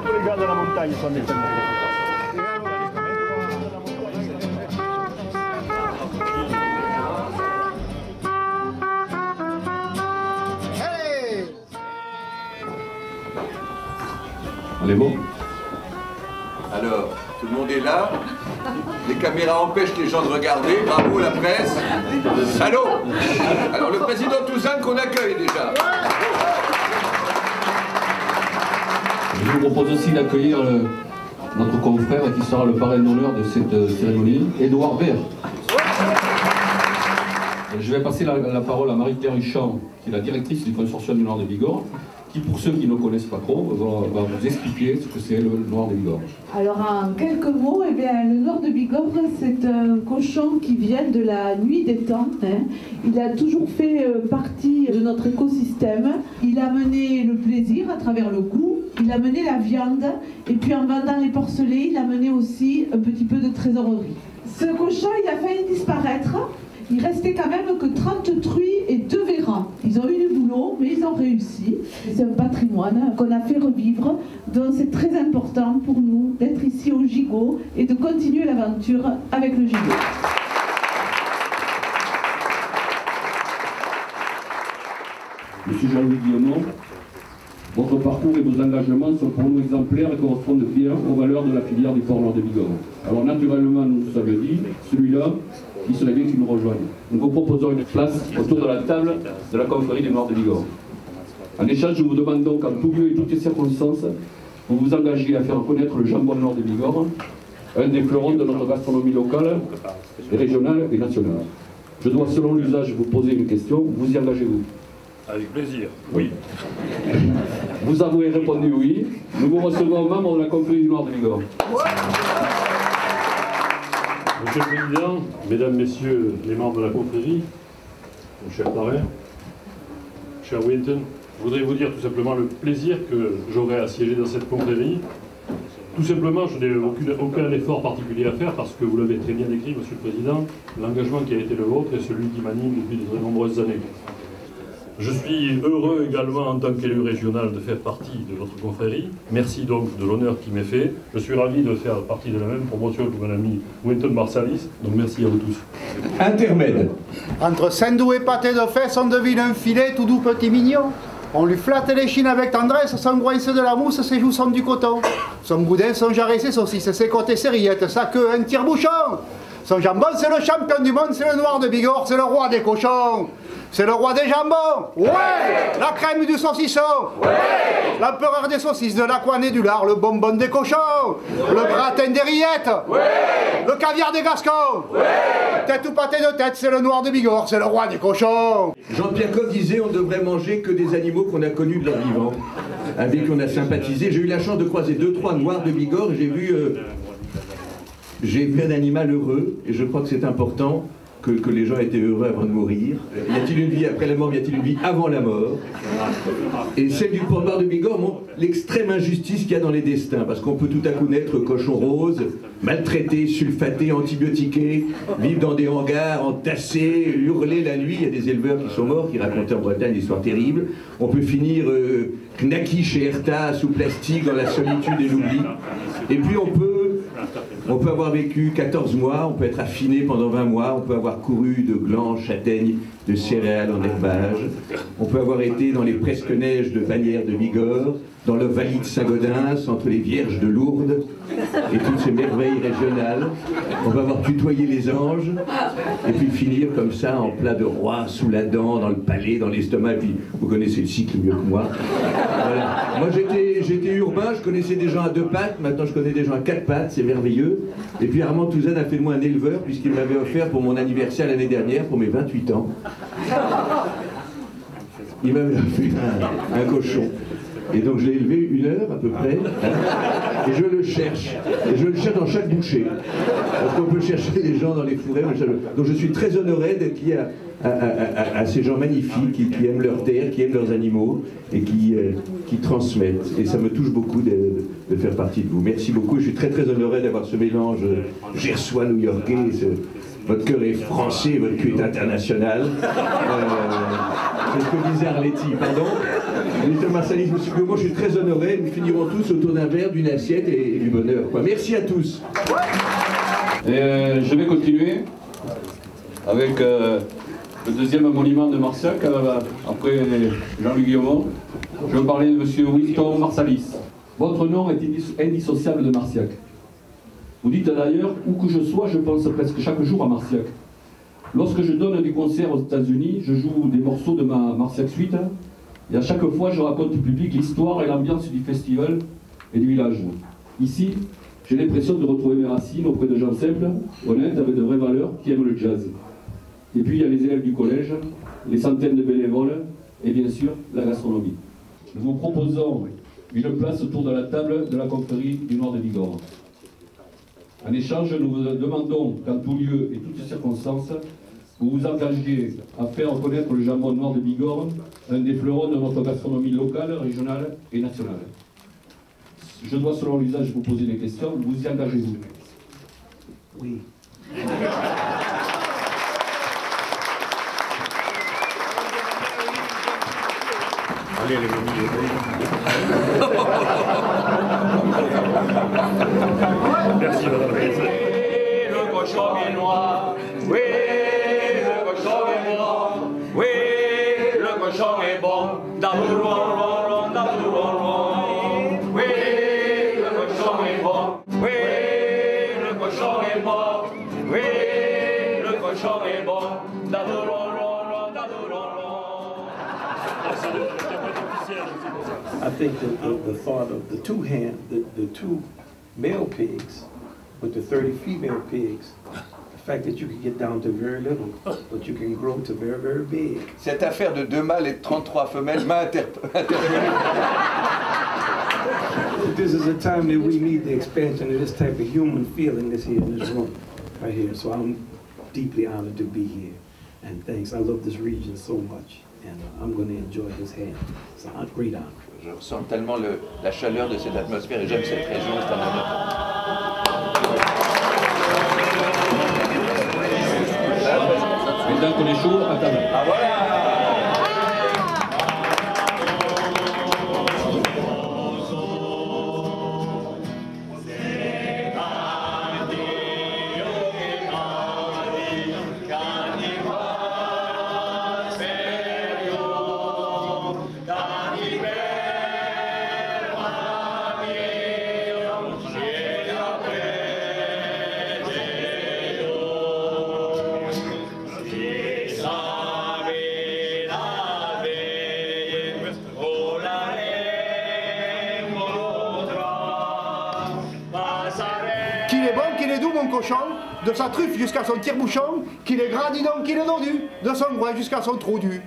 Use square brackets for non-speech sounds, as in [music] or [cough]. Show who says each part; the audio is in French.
Speaker 1: tous les gars de la montagne sont des
Speaker 2: On est bon
Speaker 3: Alors, tout le monde est là Les caméras empêchent les gens de regarder. Bravo la presse. Allô? Alors le président Toussaint qu'on accueille déjà.
Speaker 2: Je vous propose aussi d'accueillir euh, notre confrère qui sera le parrain d'honneur de cette euh, cérémonie, Édouard Vert. Je vais passer la, parole à Marie-Pierre Huchon, qui est la directrice du consortium du Noir de Bigorre, qui, pour ceux qui ne connaissent pas trop, va, vous expliquer ce que c'est le Noir de Bigorre.
Speaker 4: Alors en quelques mots, eh bien, le nord de Bigorre, c'est un cochon qui vient de la nuit des temps. hein. Il a toujours fait euh, partie de notre écosystème. Il a mené le plaisir à travers le goût, il a mené la viande, et puis en vendant les porcelets, il a mené aussi un petit peu de trésorerie. Ce cochon, il a failli disparaître. Il restait quand même que 30 truies et 2 verras. Ils ont eu du boulot, mais ils ont réussi. C'est un patrimoine qu'on a fait revivre, donc c'est très important pour nous d'être ici au Gigot et de continuer l'aventure avec le Gigot.
Speaker 2: Monsieur Jean-Louis votre parcours et vos engagements sont pour nous exemplaires et correspondent bien aux valeurs de la filière du port Nord de Bigorre. Alors naturellement, nous vous avons dit, celui-là, il serait bien qu'il nous rejoigne. Nous vous proposons une place autour de la table de la confrérie du Nord de Bigorre. En échange, je vous demande donc en tout lieu et toutes les circonstances, vous vous engagez à faire connaître le jambon Nord de Bigorre, un des fleurons de notre gastronomie locale, régionale et nationale. Je dois, selon l'usage, vous poser une question. Vous y engagez-vous?
Speaker 1: Avec plaisir, oui.
Speaker 2: Vous avez répondu oui. Nous vous recevons membre de la confrérie du Nord de Bigorre.
Speaker 1: Monsieur le Président, Mesdames, Messieurs les membres de la confrérie, mon cher parrain, cher Winton, je voudrais vous dire tout simplement le plaisir que j'aurai à siéger dans cette confrérie? Tout simplement, je n'ai aucun effort particulier à faire parce que vous l'avez très bien décrit, Monsieur le Président, l'engagement qui a été le vôtre est celui qui m'anime depuis de très nombreuses années. Je suis heureux également en tant qu'élu régional de faire partie de votre confrérie. Merci donc de l'honneur qui m'est fait. Je suis ravi de faire partie de la même promotion que mon ami Winton Marsalis. Donc merci à vous tous.
Speaker 3: Intermède.
Speaker 5: Entre Sindou et pâté de fesses, on devine un filet tout doux petit mignon. On lui flatte les chines avec tendresse, son groince de la mousse, ses joues sont du coton. Son boudin, son jarret, ses saucisses, ses côtes et ses rillettes, sa queue, un tire-bouchon. Son jambon, c'est le champion du monde, c'est le noir de Bigorre, c'est le roi des cochons. C'est le roi des jambons. Ouais. La crème du saucisson. Ouais. L'empereur des saucisses, de l'aquane et du lard, le bonbon des cochons. Le gratin des rillettes. Ouais. Le caviar des gascons. Tête ou pâté de tête, c'est le noir de Bigorre, c'est le roi des cochons.
Speaker 3: Jean-Pierre Coff disait on devrait manger que des animaux qu'on a connus de leur vivant, avec qui on a sympathisé. J'ai eu la chance de croiser deux, trois noirs de Bigorre. J'ai vu, euh, j'ai vu un animal heureux et je crois que c'est important que, que les gens étaient heureux avant de mourir. Y a-t-il une vie après la mort Y a-t-il une vie avant la mort? Et celle du port noir de Bigorre montre l'extrême injustice qu'il y a dans les destins, parce qu'on peut tout à coup naître cochon rose, maltraité, sulfaté, antibiotiqué, vivre dans des hangars, entassés, hurler la nuit. Il y a des éleveurs qui sont morts, qui racontaient en Bretagne des histoires terribles. On peut finir euh, knacky chez Erta, sous plastique, dans la solitude et l'oubli. Et puis on peut on peut avoir vécu 14 mois, on peut être affiné pendant 20 mois, on peut avoir couru de glands, châtaignes, de céréales en herbage, on peut avoir été dans les presque neiges de Bagnères de Bigorre, dans le Valais de Saint-Gaudens, entre les Vierges de Lourdes et toutes ces merveilles régionales. On va avoir tutoyé les anges et puis finir comme ça en plat de roi, sous la dent, dans le palais, dans l'estomac. Puis vous connaissez le cycle mieux que moi. Moi j'étais, j'étais urbain, je connaissais des gens à deux pattes, maintenant je connais des gens à quatre pattes, c'est merveilleux. Et puis Armand Touzane a fait de moi un éleveur puisqu'il m'avait offert pour mon anniversaire l'année dernière, pour mes 28 ans. Il m'avait offert un cochon. Et donc je l'ai élevé une heure à peu près, hein, et je le cherche. Et je le cherche dans chaque bouchée. Parce qu'on peut chercher les gens dans les fourrés. Donc je suis très honoré d'être lié à, ces gens magnifiques qui, aiment leur terre, qui aiment leurs animaux et qui, euh, transmettent. Et ça me touche beaucoup de, de faire partie de vous. Merci beaucoup. Je suis très très honoré d'avoir ce mélange euh, gersois-new-yorkais. Votre cœur est français, votre cul est international. Euh, c'est ce que disait Arletty, pardon Mr. Marsalis, Monsieur Guillemot, je suis très honoré. Nous finirons tous autour d'un verre, d'une assiette et, du bonheur. Merci à tous.
Speaker 2: Euh, je vais continuer avec euh, le deuxième monument de Marciac, euh, après Jean-Louis Guillemot. Je vais parler de M. Winston Marsalis. Votre nom est indis- indissociable de Marciac. Vous dites d'ailleurs, où que je sois, je pense presque chaque jour à Marciac. Lorsque je donne des concerts aux États-Unis, je joue des morceaux de ma Marciac Suite, et à chaque fois, je raconte au public l'histoire et l'ambiance du festival et du village. Ici, j'ai l'impression de retrouver mes racines auprès de gens simples, honnêtes, avec de vraies valeurs, qui aiment le jazz. Et puis, il y a les élèves du collège, les centaines de bénévoles, et bien sûr, la gastronomie. Nous vous proposons une place autour de la table de la confrérie du Nord de Bigorre. En échange, nous vous demandons qu'en tout lieu et toutes circonstances, vous vous engagiez à faire connaître le jambon noir de Bigorre, un des fleurons de notre gastronomie locale, régionale et nationale. Je dois, selon l'usage, vous poser des questions. Vous y engagez-vous?
Speaker 6: Oui. [laughs]
Speaker 1: Merci, présidente.
Speaker 7: le cochon est noir. Oui, le cochon est noir. Oui, le cochon est bon. D'amour, ron, ron, ron, d'amour, ron, ron. Oui, le cochon est bon. Oui, le cochon est bon. Oui, le cochon est bon. D'amour, ron, ron, ron, d'amour, ron, ron.
Speaker 6: I think that the, the thought of the two hand, the, the two male pigs with the 30 female pigs, the fact that you can get down to very little, but you can grow to very, very big.
Speaker 3: Cette affaire de deux mâles et de 33 femelles m'a interpellé.
Speaker 6: This is a time that we need the expansion of this type of human feeling that's here in this room, right here. So I'm deeply honored to be here. And thanks, I love this region so much. And uh, I'm going to enjoy this hand. It's a great honor.
Speaker 3: Je ressens tellement le- la chaleur de cette atmosphère et j'aime cette région, c'est un honneur.
Speaker 2: Maintenant qu'on est chaud, à table.
Speaker 5: Qu'il est bon, qu'il est doux, mon cochon, de sa truffe jusqu'à son tire-bouchon, qu'il est gras, dis donc, qu'il est dodu, de son groin jusqu'à son trou du.